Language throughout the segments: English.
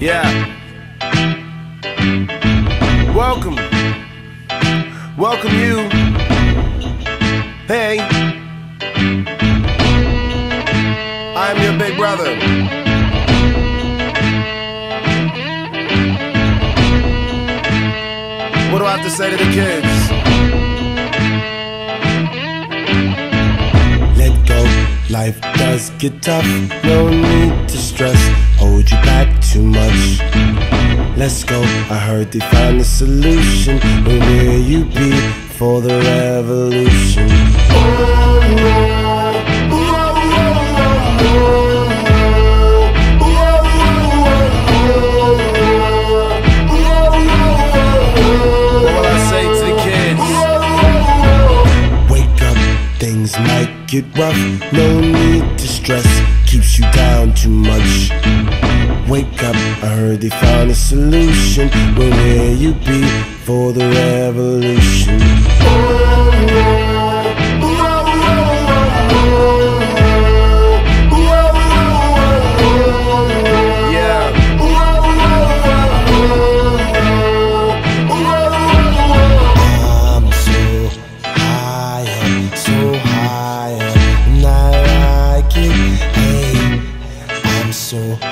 Yeah. Welcome. Welcome you. Hey. I'm your big brother. What do I have to say to the kids? Life does get tough. No need to stress, hold you back too much. Let's go, I heard they found a solution. Where you be for the revolution? Might get rough. No need to stress, keeps you down too much. Wake up, I heard they found a solution. Where will you be for the revolution?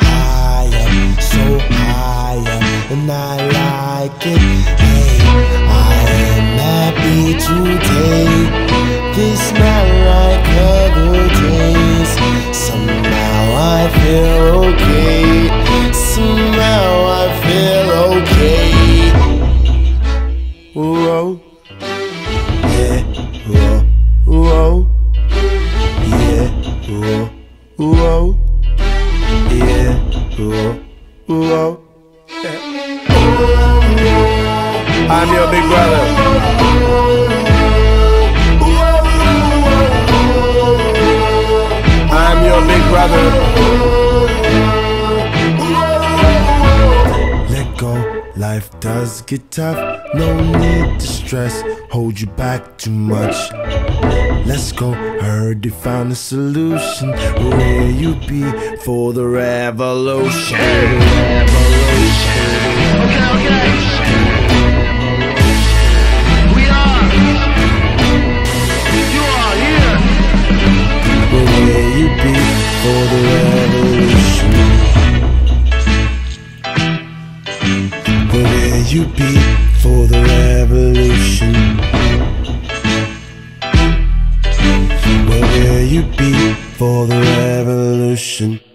So high so high up, and I like it. Hey, I am happy today. Whoa. I'm your big brother. I'm your big brother. Let go, life does get tough. No need to stress, hold you back too much. Let's go, heard they found a solution. Where you be for the revolution? Revolution. Okay, okay. We are. You are here. Where you be for the revolution? Where you be for the revolution? Where